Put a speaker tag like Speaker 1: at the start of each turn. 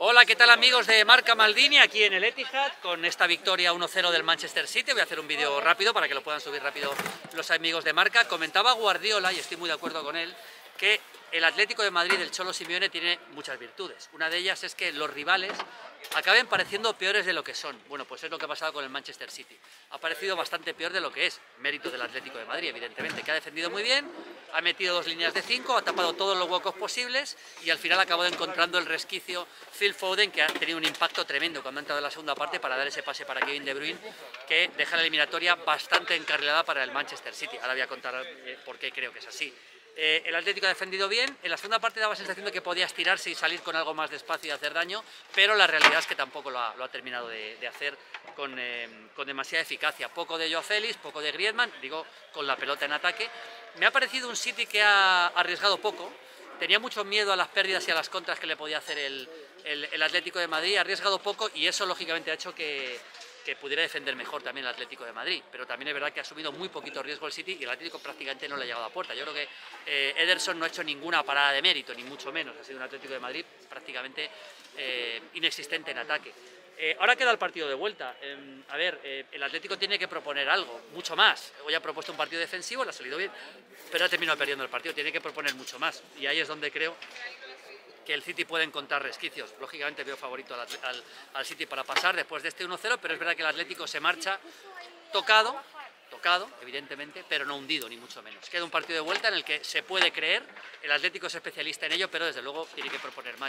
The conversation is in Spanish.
Speaker 1: Hola, ¿qué tal amigos de Marca Maldini aquí en el Etihad con esta victoria 1-0 del Manchester City? Voy a hacer un vídeo rápido para que lo puedan subir rápido los amigos de Marca. Comentaba Guardiola, y estoy muy de acuerdo con él, que el Atlético de Madrid, el Cholo Simeone, tiene muchas virtudes. Una de ellas es que los rivales acaben pareciendo peores de lo que son. Bueno, pues es lo que ha pasado con el Manchester City. Ha parecido bastante peor de lo que es, mérito del Atlético de Madrid, evidentemente, que ha defendido muy bien, ha metido dos líneas de cinco, ha tapado todos los huecos posibles y al final ha acabado encontrando el resquicio Phil Foden, que ha tenido un impacto tremendo cuando ha entrado en la segunda parte para dar ese pase para Kevin De Bruyne, que deja la eliminatoria bastante encarrilada para el Manchester City. Ahora voy a contar eh, por qué creo que es así. Eh, el Atlético ha defendido bien, en la segunda parte daba la sensación de que podía estirarse y salir con algo más despacio y hacer daño, pero la realidad es que tampoco lo ha, terminado de, hacer eh, con, demasiada eficacia. Poco de Joao Félix, poco de Griezmann, digo, con la pelota en ataque. Me ha parecido un City que ha arriesgado poco, tenía mucho miedo a las pérdidas y a las contras que le podía hacer el, Atlético de Madrid, ha arriesgado poco y eso lógicamente ha hecho que, que pudiera defender mejor también el Atlético de Madrid, pero también es verdad que ha asumido muy poquito riesgo el City y el Atlético prácticamente no le ha llegado a puerta. Yo creo que eh, Ederson no ha hecho ninguna parada de mérito, ni mucho menos, ha sido un Atlético de Madrid prácticamente eh, inexistente en ataque. Eh, ahora queda el partido de vuelta. Em, a ver, el Atlético tiene que proponer algo, mucho más. Hoy ha propuesto un partido defensivo, le ha salido bien, pero ha terminado perdiendo el partido. Tiene que proponer mucho más. Y ahí es donde creo que el City puede encontrar resquicios. Lógicamente veo favorito al, City para pasar después de este 1-0, pero es verdad que el Atlético se marcha tocado, tocado, evidentemente, pero no hundido, ni mucho menos. Queda un partido de vuelta en el que se puede creer, el Atlético es especialista en ello, pero desde luego tiene que proponer más.